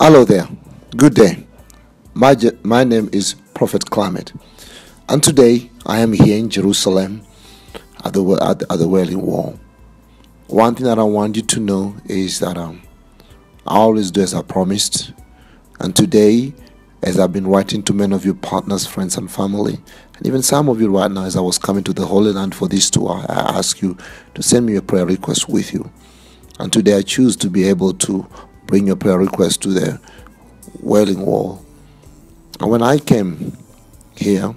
Hello there. Good day. My, my name is Prophet Climate. And today I am here in Jerusalem at the, at, at the Wailing Wall. One thing that I want you to know is that um, I always do as I promised. And today, as I've been writing to many of your partners, friends, and family, and even some of you right now, as I was coming to the Holy Land for this tour, I ask you to send me a prayer request with you. And today I choose to be able to bring your prayer request to the Wailing Wall. And when I came here,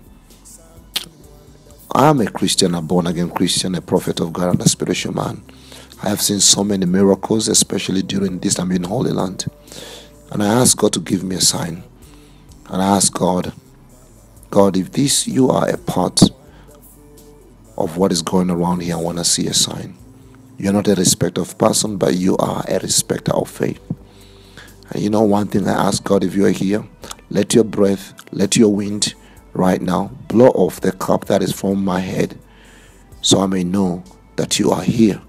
I am a Christian, a born again Christian, a prophet of God, and a spiritual man. I have seen so many miracles, especially during this time in Holy Land. And I ask God to give me a sign. And I ask God, God, if this you are a part of what is going around here, I want to see a sign. You're not a respecter of person, but you are a respecter of faith. And you know one thing I ask God if you are here, let your breath, let your wind right now blow off the cup that is from my head so I may know that you are here.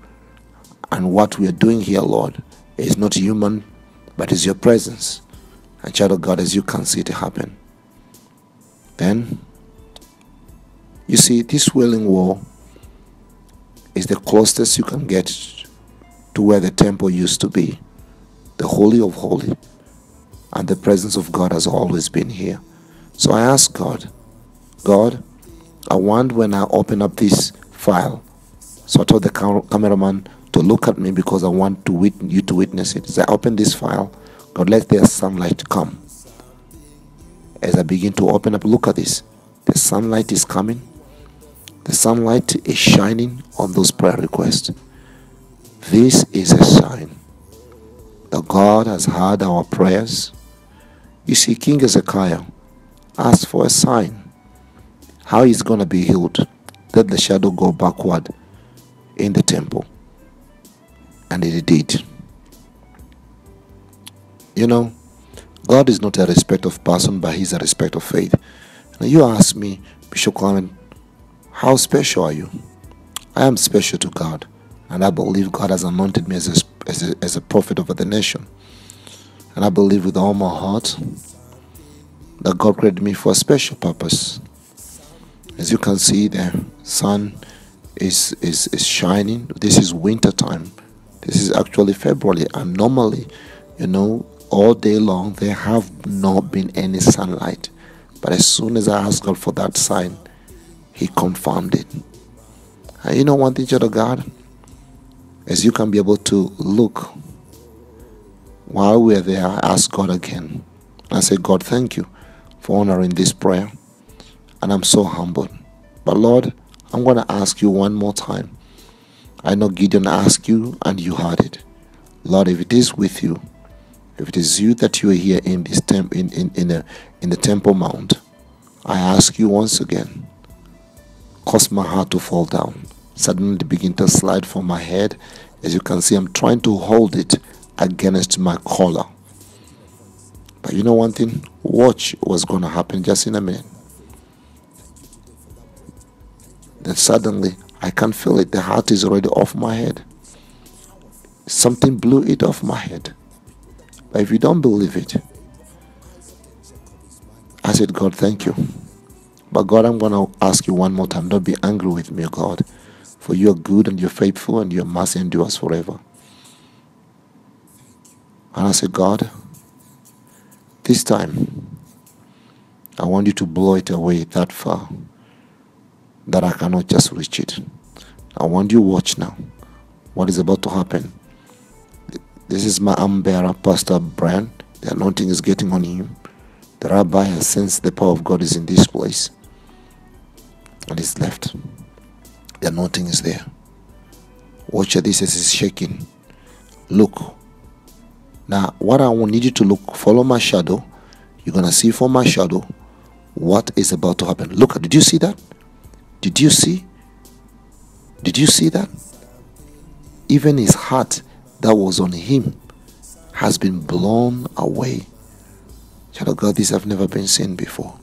And what we are doing here, Lord, is not human, but is your presence. And child of God, as you can see it happen. Then, you see, this wailing wall is the closest you can get to where the temple used to be, the Holy of Holy, and the presence of God has always been here. So I ask God, God, I want when I open up this file, so I told the cameraman to look at me because I want to wit- you to witness it. As I open this file, God, let there sunlight come. As I begin to open up, look at this. The sunlight is coming. The sunlight is shining on those prayer requests. This is a sign that God has heard our prayers. You see, King Hezekiah asked for a sign how he's going to be healed. Let the shadow go backward in the temple. And it did. You know, God is not a respect of person, but He's a respect of faith. Now you ask me, Bishop Climate, how special are you? I am special to God, and I believe God has anointed me as a, as a, as a prophet over the nation. And I believe with all my heart that God created me for a special purpose. As you can see, the sun is, is, is shining. This is winter time. This is actually February, and normally, you know, all day long there have not been any sunlight. But as soon as I asked God for that sign, He confirmed it. And you know one thing, child of God, as you can be able to look while we're there, I ask God again. I say, God, thank you for honoring this prayer. And I'm so humbled. But Lord, I'm going to ask you one more time. I know Gideon asked you and you heard it. Lord, if it is with you, if it is you that you are here in this temp in, in, in, a, in the temple mount, I ask you once again, cause my heart to fall down. Suddenly begin to slide from my head. As you can see, I'm trying to hold it against my collar. But you know one thing? Watch what's going to happen just in a minute. Then suddenly I can feel it. The heart is already off my head. Something blew it off my head. But if you don't believe it, I said, God, thank you. But God, I'm going to ask you one more time. Don't be angry with me, God. For you are good and you're faithful and your mercy endures forever. And I said, God, this time, I want you to blow it away that far that I cannot just reach it. I want you to watch now what is about to happen. This is my bearer, Pastor Brian. The anointing is getting on him. The rabbi has sensed the power of God is in this place. And he's left. The anointing is there. Watch this as it's shaking. Look. Now, what I want need you to look, follow my shadow. You're gonna see from my shadow what is about to happen. Look, did you see that? Did you see? Did you see that? Even his heart that was on him has been blown away. Child of God, these have never been seen before.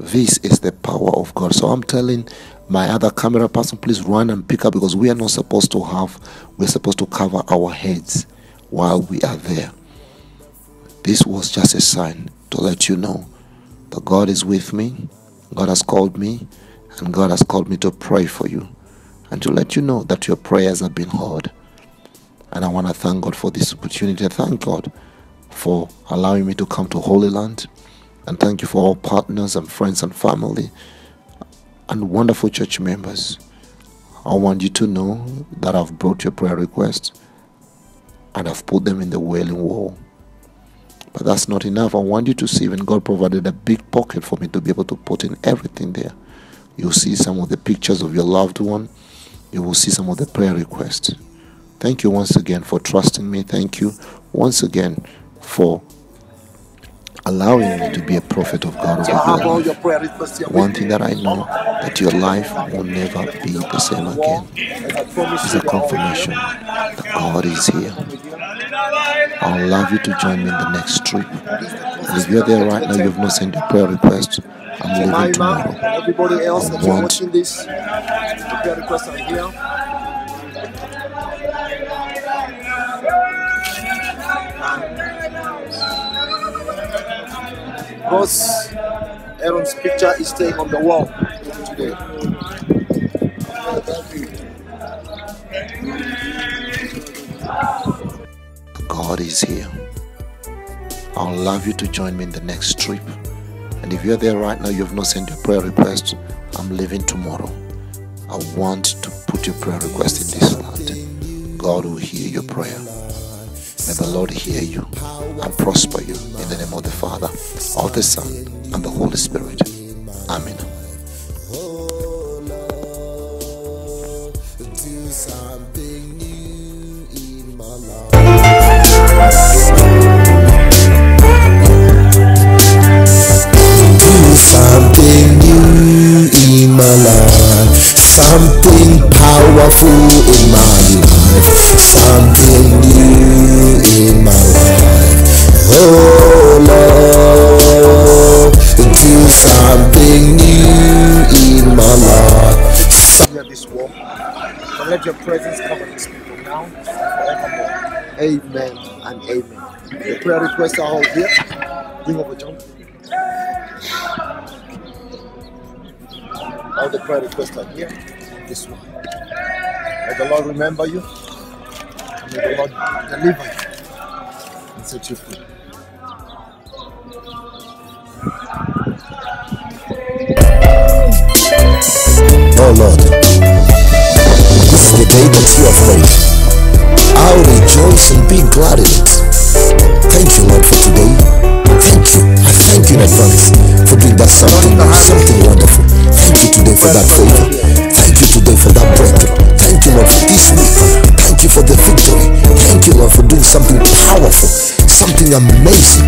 This is the power of God. So I'm telling my other camera person, please run and pick up because we are not supposed to have, we're supposed to cover our heads while we are there. This was just a sign to let you know that God is with me, God has called me, and God has called me to pray for you and to let you know that your prayers have been heard. And I want to thank God for this opportunity. Thank God for allowing me to come to Holy Land. And thank you for all partners and friends and family and wonderful church members. I want you to know that I've brought your prayer requests and I've put them in the wailing wall. But that's not enough. I want you to see when God provided a big pocket for me to be able to put in everything there. You'll see some of the pictures of your loved one. You will see some of the prayer requests. Thank you once again for trusting me. Thank you once again for allowing me to be a prophet of God over your life. One thing that I know that your life will never be the same again is a confirmation that God is here. I would love you to join me in the next trip. And if you're there right now, you've not sent your prayer request. I'm leaving tomorrow. Everybody else watching this, the prayer requests are here. Because Aaron's picture is staying on the wall today. God is here. I'll love you to join me in the next trip. And if you're there right now, you have not sent your prayer request, I'm leaving tomorrow. I want to put your prayer request in this land. God will hear your prayer. May the Lord hear you and prosper you in the name of the Father, of the Son, and the Holy Spirit. Amen. And let your presence cover these people now forevermore. Amen and amen. The prayer requests are all here. Bring over John. All the prayer requests are here. This one. May the Lord remember you. And may the Lord deliver you and set you free. In. Thank you, Lord, for today. Thank you. I thank you in advance for doing that something something wonderful. Thank you today for that favor. Thank you today for that breakthrough. Thank you, Lord, for this week. Thank you for the victory. Thank you, Lord, for doing something powerful, something amazing